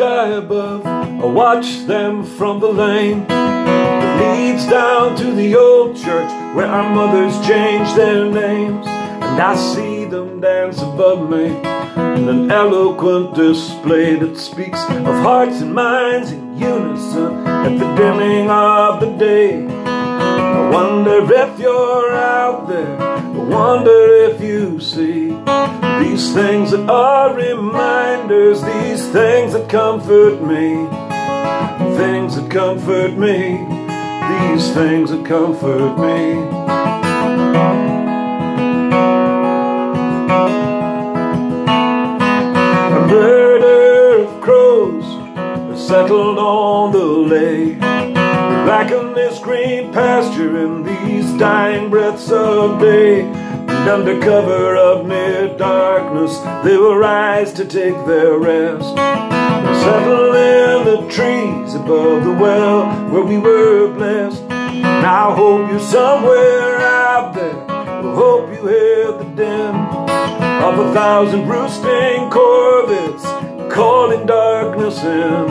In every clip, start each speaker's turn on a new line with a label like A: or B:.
A: above. I watch them from the lane that leads down to the old church where our mothers changed their names. And I see them dance above me in an eloquent display that speaks of hearts and minds in unison at the dimming of the day. I wonder if you're out there, wonder if you see these things that are reminders, these things that comfort me, things that comfort me, these things that comfort me. A murder of crows has settled on the lake. They blacken this green pasture in these dying breaths of day. And under cover of near darkness, they will rise to take their rest. They'll settle in the trees above the well where we were blessed. And I hope you're somewhere out there. Hope you hear the din of a thousand roosting corvids calling darkness in,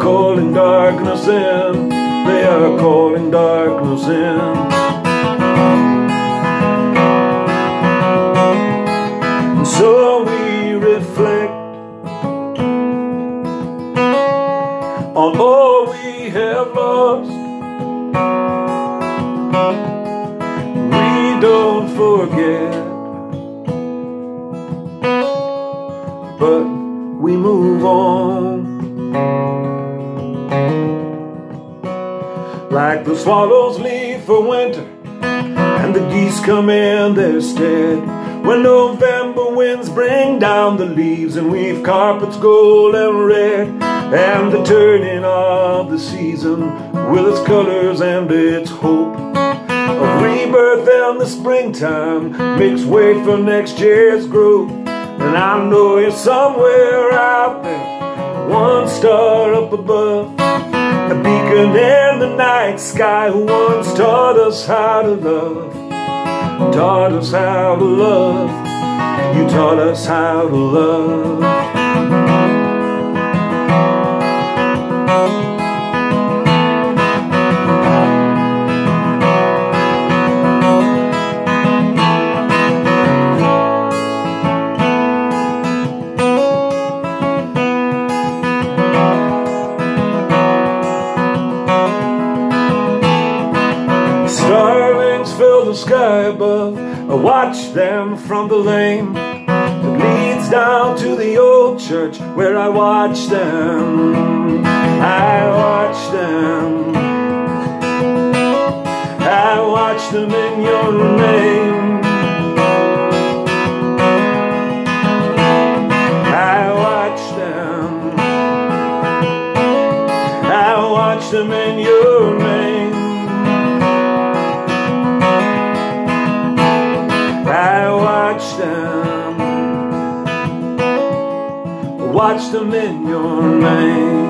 A: calling darkness in. They are calling darkness in. And so we reflect on all we have lost. We don't forget, Like the swallows leave for winter and the geese come in their stead. When November winds bring down the leaves and weave carpets gold and red, and the turning of the season with its colors and its hope of rebirth in the springtime makes way for next year's growth. And I know you're somewhere out there, one star up above, a beacon in the night sky who once taught us how to love, taught us how to love. You taught us how to love. I watch them from the lane that leads down to the old church where I watch them. I watch them. I watch them in your name. I watch them. I watch them in your name. Watch them, watch them in your name.